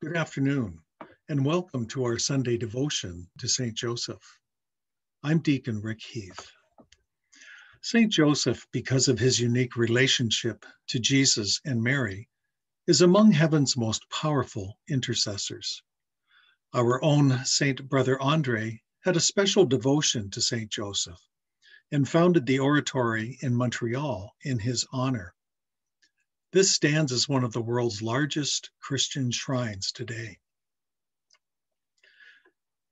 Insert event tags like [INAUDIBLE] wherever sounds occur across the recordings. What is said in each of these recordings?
Good afternoon, and welcome to our Sunday devotion to St. Joseph. I'm Deacon Rick Heath. St. Joseph, because of his unique relationship to Jesus and Mary, is among heaven's most powerful intercessors. Our own St. Brother Andre had a special devotion to St. Joseph and founded the oratory in Montreal in his honor. This stands as one of the world's largest Christian shrines today.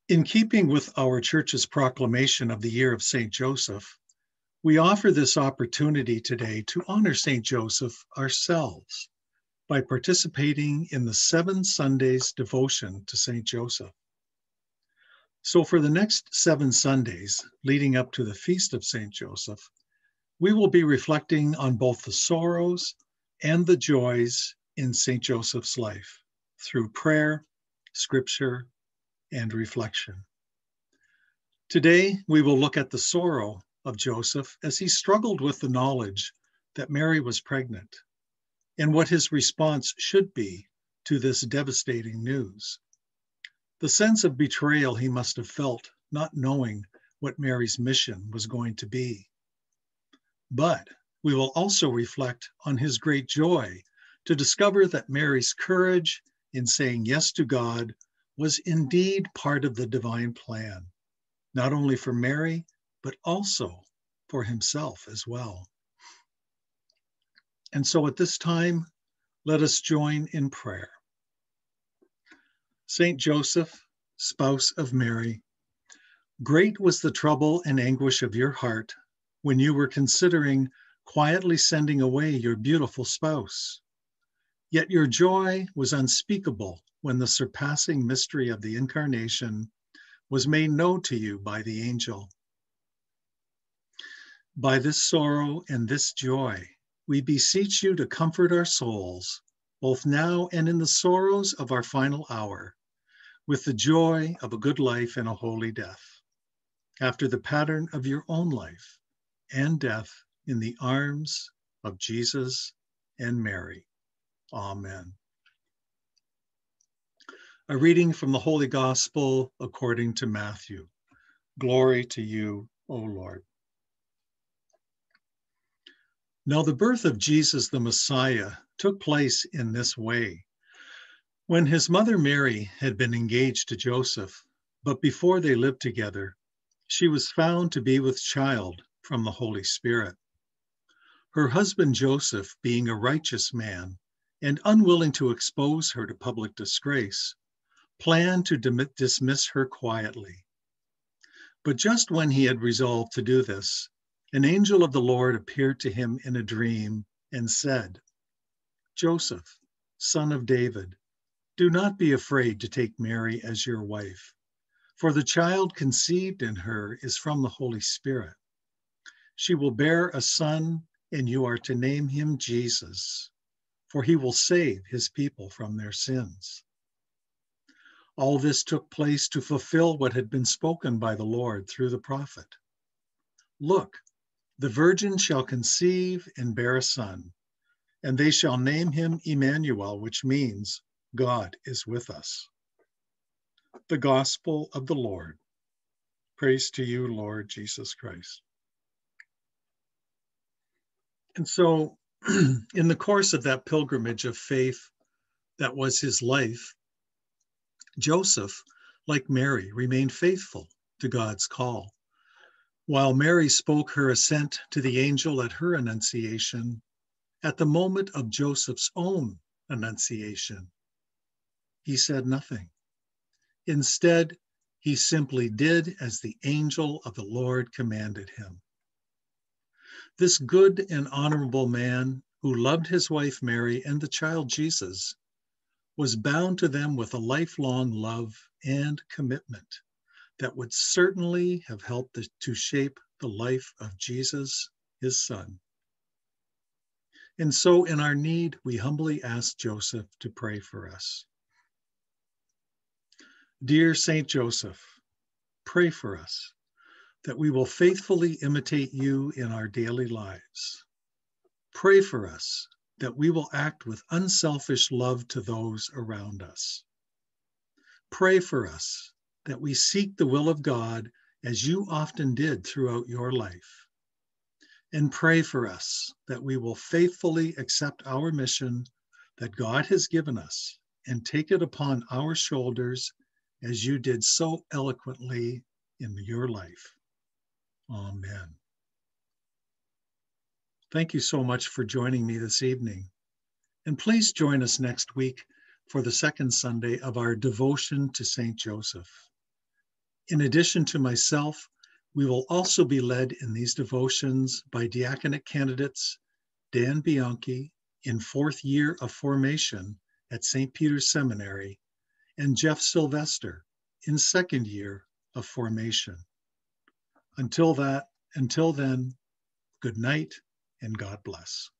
In keeping with our church's proclamation of the year of St. Joseph, we offer this opportunity today to honor St. Joseph ourselves by participating in the seven Sundays devotion to St. Joseph. So, for the next seven Sundays leading up to the Feast of St. Joseph, we will be reflecting on both the sorrows and the joys in St. Joseph's life through prayer, scripture, and reflection. Today, we will look at the sorrow of Joseph as he struggled with the knowledge that Mary was pregnant and what his response should be to this devastating news. The sense of betrayal he must have felt, not knowing what Mary's mission was going to be. But we will also reflect on his great joy to discover that Mary's courage in saying yes to God was indeed part of the divine plan, not only for Mary, but also for himself as well. And so at this time, let us join in prayer. Saint Joseph, spouse of Mary, great was the trouble and anguish of your heart when you were considering quietly sending away your beautiful spouse. Yet your joy was unspeakable when the surpassing mystery of the Incarnation was made known to you by the angel. By this sorrow and this joy, we beseech you to comfort our souls, both now and in the sorrows of our final hour, with the joy of a good life and a holy death, after the pattern of your own life and death in the arms of Jesus and Mary. Amen. A reading from the Holy Gospel according to Matthew. Glory to you, O Lord. Now, the birth of Jesus the Messiah took place in this way. When his mother Mary had been engaged to Joseph, but before they lived together, she was found to be with child from the Holy Spirit. Her husband Joseph, being a righteous man and unwilling to expose her to public disgrace, planned to dismiss her quietly. But just when he had resolved to do this, an angel of the Lord appeared to him in a dream and said, Joseph, son of David, do not be afraid to take Mary as your wife, for the child conceived in her is from the Holy Spirit. She will bear a son and you are to name him Jesus, for he will save his people from their sins. All this took place to fulfill what had been spoken by the Lord through the prophet. Look, the virgin shall conceive and bear a son, and they shall name him Emmanuel, which means God is with us. The Gospel of the Lord. Praise to you, Lord Jesus Christ. And so, [CLEARS THROAT] in the course of that pilgrimage of faith that was his life, Joseph, like Mary, remained faithful to God's call. While Mary spoke her assent to the angel at her annunciation, at the moment of Joseph's own annunciation, he said nothing. Instead, he simply did as the angel of the Lord commanded him. This good and honorable man, who loved his wife Mary and the child Jesus, was bound to them with a lifelong love and commitment that would certainly have helped to shape the life of Jesus, his son. And so, in our need, we humbly ask Joseph to pray for us. Dear Saint Joseph, pray for us that we will faithfully imitate you in our daily lives. Pray for us that we will act with unselfish love to those around us. Pray for us that we seek the will of God as you often did throughout your life. And pray for us that we will faithfully accept our mission that God has given us and take it upon our shoulders as you did so eloquently in your life. Amen. Thank you so much for joining me this evening. And please join us next week for the second Sunday of our devotion to St. Joseph. In addition to myself, we will also be led in these devotions by diaconate candidates Dan Bianchi in fourth year of formation at St. Peter's Seminary and Jeff Sylvester in second year of formation. Until that, until then, good night and God bless.